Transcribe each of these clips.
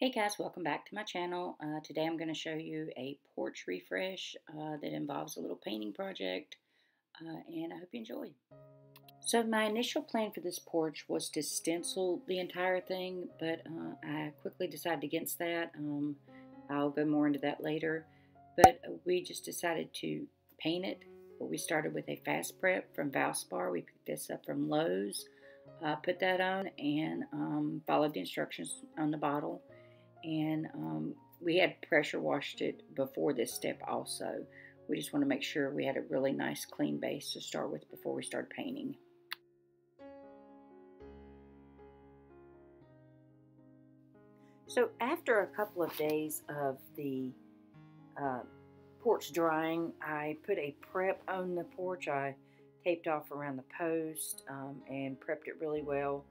Hey guys, welcome back to my channel. Uh, today I'm going to show you a porch refresh uh, that involves a little painting project uh, and I hope you enjoy. So my initial plan for this porch was to stencil the entire thing, but uh, I quickly decided against that. Um, I'll go more into that later, but we just decided to paint it. We started with a fast prep from Valspar. We picked this up from Lowe's. Uh, put that on and um, followed the instructions on the bottle and um, we had pressure washed it before this step also. We just want to make sure we had a really nice clean base to start with before we start painting. So after a couple of days of the uh, porch drying, I put a prep on the porch. I taped off around the post um, and prepped it really well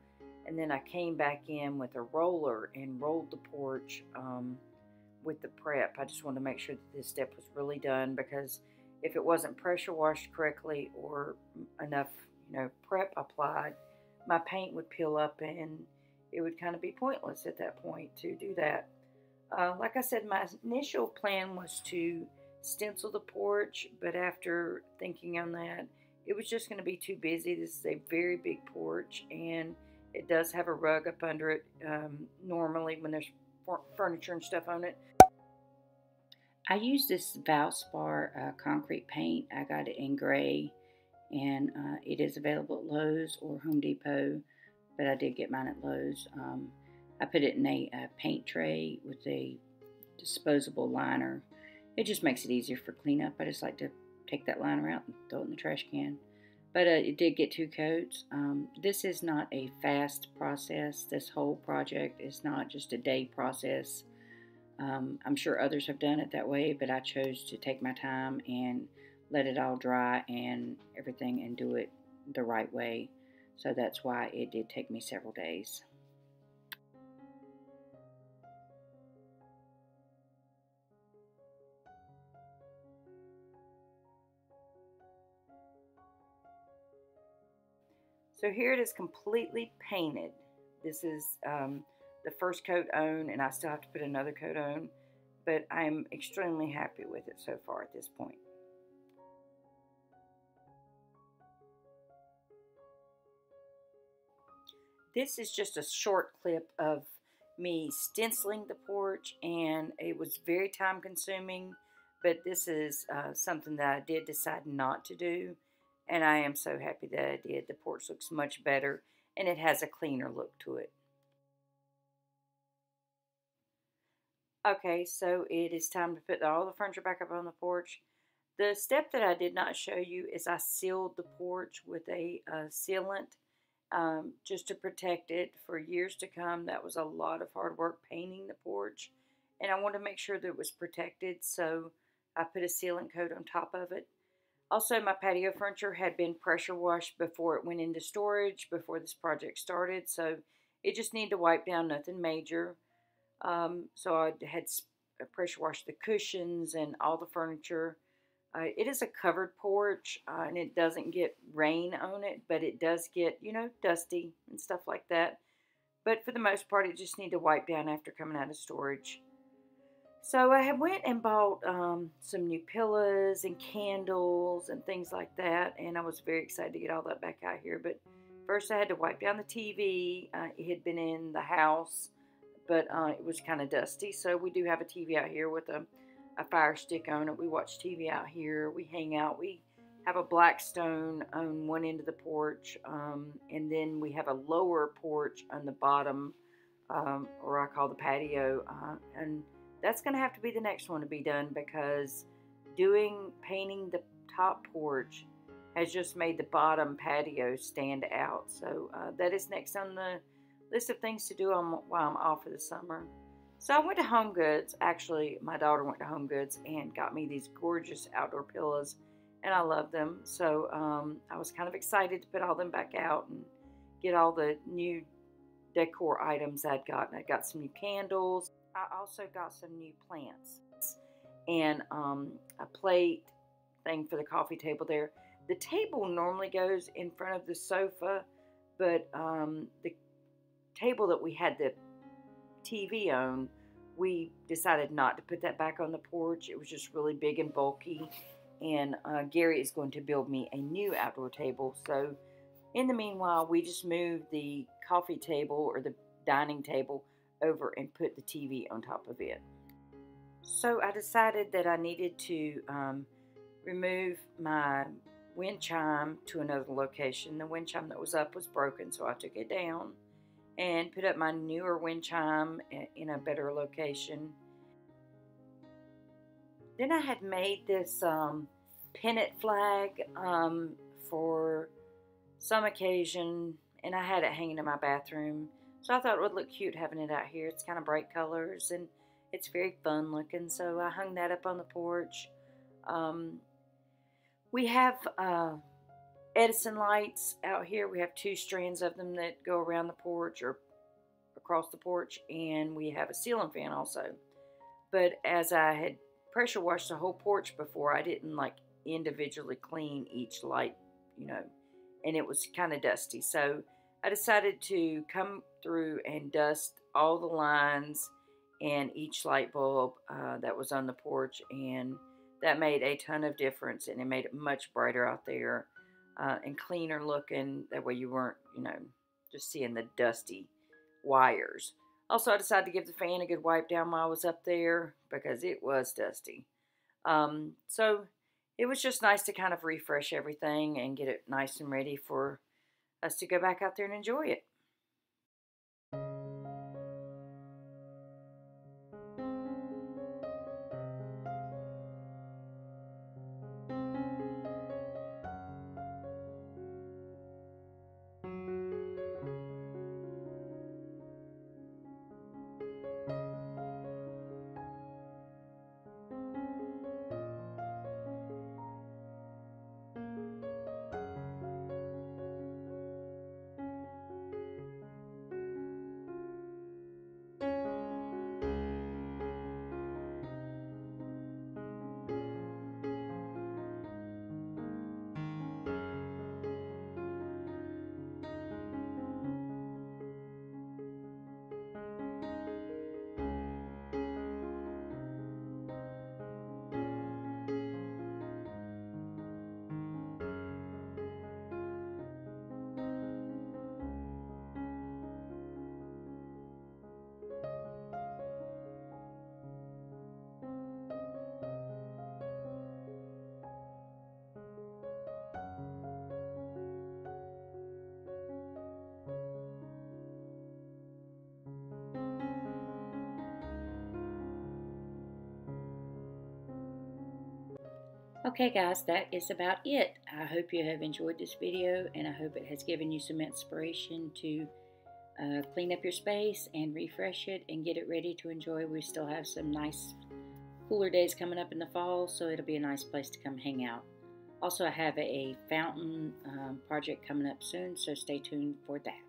and then I came back in with a roller and rolled the porch um, with the prep. I just wanted to make sure that this step was really done because if it wasn't pressure washed correctly or enough, you know, prep applied, my paint would peel up and it would kind of be pointless at that point to do that. Uh, like I said, my initial plan was to stencil the porch, but after thinking on that, it was just going to be too busy. This is a very big porch and it does have a rug up under it um, normally when there's furniture and stuff on it. I use this Valspar uh, concrete paint. I got it in gray and uh, it is available at Lowe's or Home Depot, but I did get mine at Lowe's. Um, I put it in a, a paint tray with a disposable liner. It just makes it easier for cleanup. I just like to take that liner out and throw it in the trash can but uh, it did get two coats. Um, this is not a fast process. This whole project is not just a day process. Um, I'm sure others have done it that way, but I chose to take my time and let it all dry and everything and do it the right way. So that's why it did take me several days. So here it is completely painted. This is um, the first coat on, and I still have to put another coat on, but I'm extremely happy with it so far at this point. This is just a short clip of me stenciling the porch, and it was very time consuming, but this is uh, something that I did decide not to do and I am so happy that I did. The porch looks much better and it has a cleaner look to it. Okay, so it is time to put all the furniture back up on the porch. The step that I did not show you is I sealed the porch with a, sealant um, just to protect it for years to come. That was a lot of hard work painting the porch, and I wanted to make sure that it was protected, so I put a sealant coat on top of it. Also, my patio furniture had been pressure washed before it went into storage, before this project started, so it just needed to wipe down, nothing major. Um, so I had uh, pressure washed the cushions and all the furniture. Uh, it is a covered porch, uh, and it doesn't get rain on it, but it does get, you know, dusty and stuff like that. But for the most part, it just needed to wipe down after coming out of storage. So I went and bought um, some new pillows and candles and things like that, and I was very excited to get all that back out here. But first, I had to wipe down the TV. Uh, it had been in the house, but uh, it was kind of dusty. So we do have a TV out here with a, a fire stick on it. We watch TV out here. We hang out. We have a Blackstone on one end of the porch, um, and then we have a lower porch on the bottom, um, or I call the patio, uh, and that's going to have to be the next one to be done because doing painting the top porch has just made the bottom patio stand out. So uh, that is next on the list of things to do on, while I'm off for the summer. So I went to Home Goods. Actually, my daughter went to Home Goods and got me these gorgeous outdoor pillows, and I love them. So um, I was kind of excited to put all them back out and get all the new decor items I'd gotten. I got some new candles. I also got some new plants and um, a plate thing for the coffee table there. The table normally goes in front of the sofa, but um, the table that we had the TV on we decided not to put that back on the porch. It was just really big and bulky. And uh, Gary is going to build me a new outdoor table. So in the meanwhile, we just moved the coffee table or the dining table over and put the TV on top of it. So I decided that I needed to um, remove my wind chime to another location. The wind chime that was up was broken, so I took it down and put up my newer wind chime in a better location. Then I had made this um, pennant flag um, for some occasion, and I had it hanging in my bathroom. So I thought it would look cute having it out here. It's kind of bright colors and it's very fun looking. So I hung that up on the porch. Um, we have uh, Edison lights out here. We have two strands of them that go around the porch or across the porch, and we have a ceiling fan also. But as I had pressure washed the whole porch before, I didn't like individually clean each light, you know, and it was kind of dusty. So I decided to come through and dust all the lines and each light bulb uh, that was on the porch, and that made a ton of difference, and it made it much brighter out there uh, and cleaner looking. That way, you weren't, you know, just seeing the dusty wires. Also, I decided to give the fan a good wipe down while I was up there because it was dusty. Um, so it was just nice to kind of refresh everything and get it nice and ready for us to go back out there and enjoy it. Okay guys, that is about it. I hope you have enjoyed this video and I hope it has given you some inspiration to uh, clean up your space and refresh it and get it ready to enjoy. We still have some nice cooler days coming up in the fall, so it'll be a nice place to come hang out. Also, I have a fountain um, project coming up soon, so stay tuned for that.